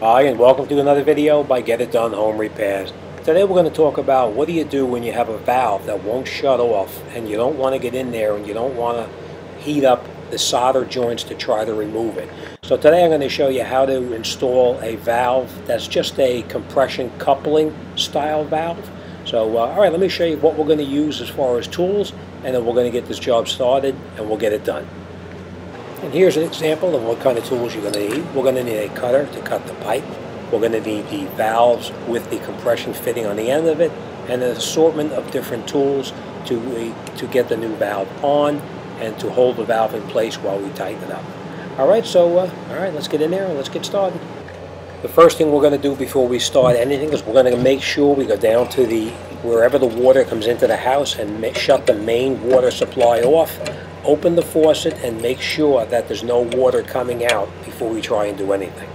Hi and welcome to another video by Get It Done Home Repairs. Today we're going to talk about what do you do when you have a valve that won't shut off and you don't want to get in there and you don't want to heat up the solder joints to try to remove it. So today I'm going to show you how to install a valve that's just a compression coupling style valve. So uh, alright let me show you what we're going to use as far as tools and then we're going to get this job started and we'll get it done. And here's an example of what kind of tools you're going to need. We're going to need a cutter to cut the pipe. We're going to need the valves with the compression fitting on the end of it and an assortment of different tools to, to get the new valve on and to hold the valve in place while we tighten it up. Alright, so uh, alright, let's get in there and let's get started. The first thing we're going to do before we start anything is we're going to make sure we go down to the wherever the water comes into the house and shut the main water supply off open the faucet and make sure that there's no water coming out before we try and do anything.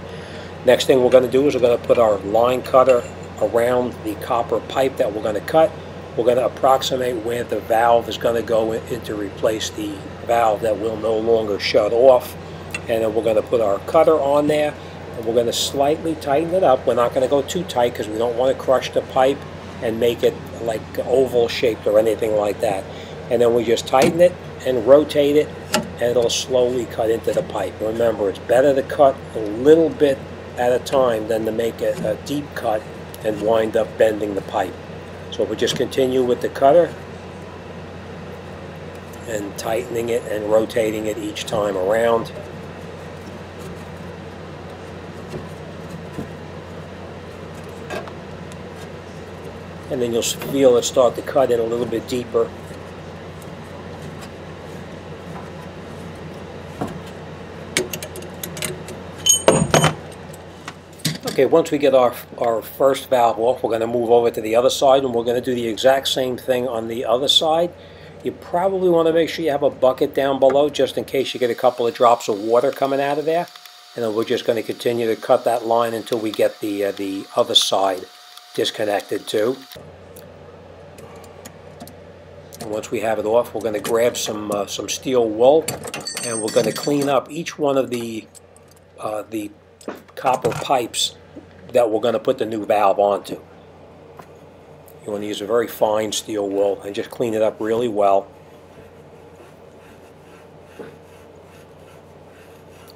Next thing we're going to do is we're going to put our line cutter around the copper pipe that we're going to cut. We're going to approximate where the valve is going to go in to replace the valve that will no longer shut off. And then we're going to put our cutter on there and we're going to slightly tighten it up. We're not going to go too tight because we don't want to crush the pipe and make it like oval shaped or anything like that. And then we just tighten it and rotate it and it'll slowly cut into the pipe. Remember, it's better to cut a little bit at a time than to make a, a deep cut and wind up bending the pipe. So we just continue with the cutter and tightening it and rotating it each time around. And then you'll feel it start to cut in a little bit deeper Okay, once we get our, our first valve off, we're going to move over to the other side and we're going to do the exact same thing on the other side. You probably want to make sure you have a bucket down below just in case you get a couple of drops of water coming out of there. And then we're just going to continue to cut that line until we get the, uh, the other side disconnected too. And once we have it off, we're going to grab some, uh, some steel wool and we're going to clean up each one of the, uh, the copper pipes that we're going to put the new valve onto. You want to use a very fine steel wool and just clean it up really well.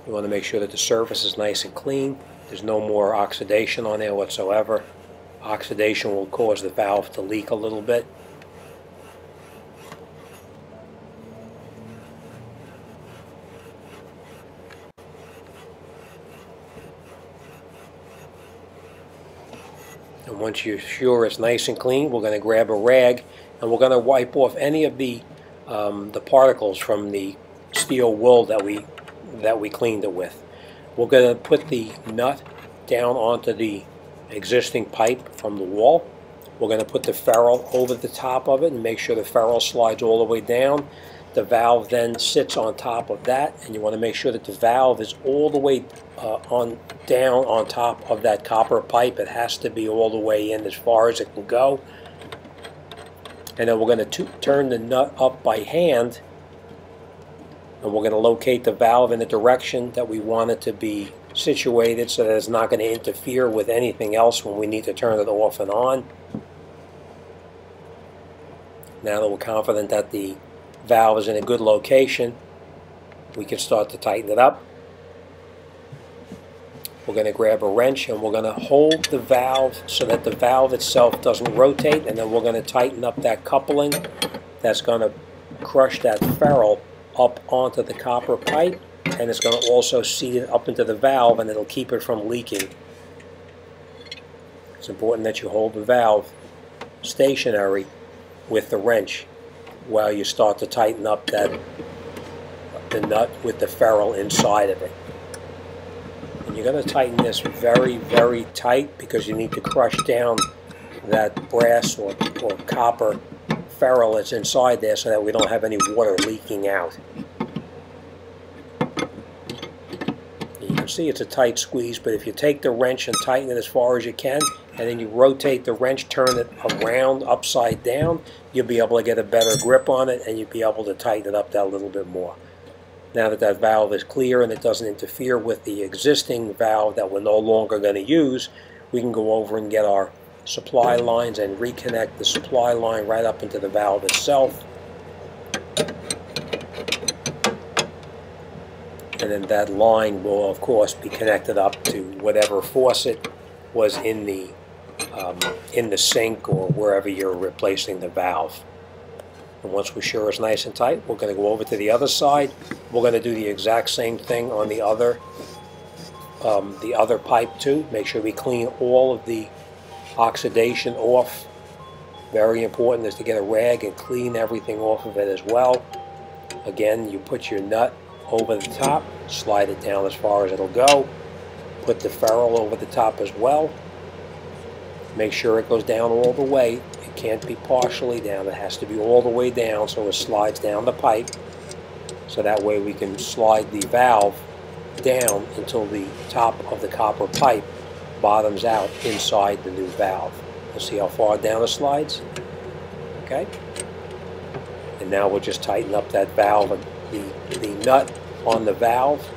You want to make sure that the surface is nice and clean. There's no more oxidation on there whatsoever. Oxidation will cause the valve to leak a little bit. And once you're sure it's nice and clean, we're going to grab a rag and we're going to wipe off any of the um, the particles from the steel wool that we that we cleaned it with. We're going to put the nut down onto the existing pipe from the wall. We're going to put the ferrule over the top of it and make sure the ferrule slides all the way down. The valve then sits on top of that, and you want to make sure that the valve is all the way uh, on down on top of that copper pipe. It has to be all the way in as far as it can go. And then we're going to turn the nut up by hand, and we're going to locate the valve in the direction that we want it to be situated so that it's not going to interfere with anything else when we need to turn it off and on. Now that we're confident that the valve is in a good location, we can start to tighten it up. We're going to grab a wrench and we're going to hold the valve so that the valve itself doesn't rotate and then we're going to tighten up that coupling that's going to crush that ferrule up onto the copper pipe and it's going to also seat it up into the valve and it'll keep it from leaking. It's important that you hold the valve stationary with the wrench while you start to tighten up that the nut with the ferrule inside of it. And you're going to tighten this very, very tight because you need to crush down that brass or, or copper ferrule that's inside there so that we don't have any water leaking out. You can see it's a tight squeeze, but if you take the wrench and tighten it as far as you can, and then you rotate the wrench, turn it around upside down, you'll be able to get a better grip on it and you'll be able to tighten it up that little bit more. Now that that valve is clear and it doesn't interfere with the existing valve that we're no longer going to use, we can go over and get our supply lines and reconnect the supply line right up into the valve itself. And then that line will, of course, be connected up to whatever faucet was in the um, in the sink or wherever you're replacing the valve. And once we're sure it's nice and tight, we're going to go over to the other side. We're going to do the exact same thing on the other um, the other pipe too. Make sure we clean all of the oxidation off. Very important is to get a rag and clean everything off of it as well. Again, you put your nut over the top, slide it down as far as it'll go. Put the ferrule over the top as well. Make sure it goes down all the way. It can't be partially down. It has to be all the way down so it slides down the pipe. So that way we can slide the valve down until the top of the copper pipe bottoms out inside the new valve. You'll see how far down it slides. Okay? And now we'll just tighten up that valve the, the nut on the valve.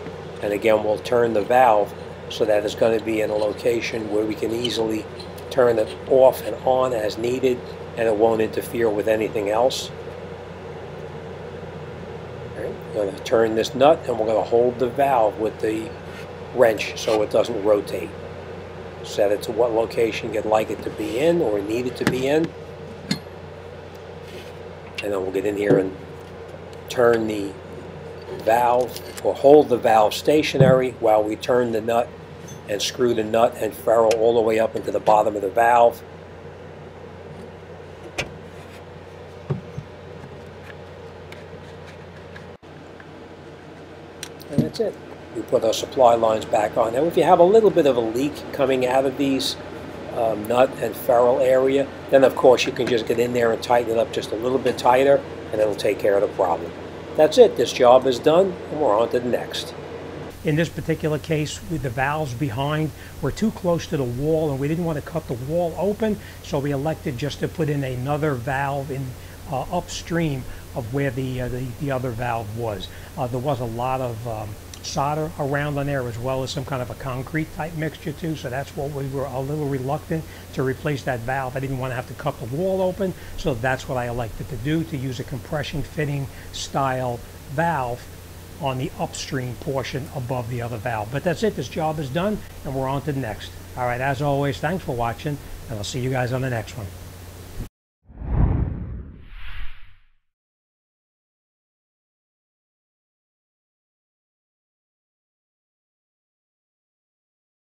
And again, we'll turn the valve so that it's going to be in a location where we can easily turn it off and on as needed and it won't interfere with anything else. Right, we're going to turn this nut and we're going to hold the valve with the wrench so it doesn't rotate. Set it to what location you'd like it to be in or need it to be in. And then we'll get in here and turn the valve or hold the valve stationary while we turn the nut and screw the nut and ferrule all the way up into the bottom of the valve. And that's it. We put our supply lines back on. Now if you have a little bit of a leak coming out of these um, nut and ferrule area, then of course you can just get in there and tighten it up just a little bit tighter and it'll take care of the problem. That's it. This job is done and we're on to the next. In this particular case, with the valves behind were too close to the wall and we didn't want to cut the wall open, so we elected just to put in another valve in uh, upstream of where the, uh, the, the, other valve was. Uh, there was a lot of um, solder around on there as well as some kind of a concrete type mixture too, so that's what we were a little reluctant to replace that valve. I didn't want to have to cut the wall open, so that's what I elected to do, to use a compression fitting style valve on the upstream portion above the other valve. But that's it, this job is done, and we're on to the next. All right, as always, thanks for watching, and I'll see you guys on the next one.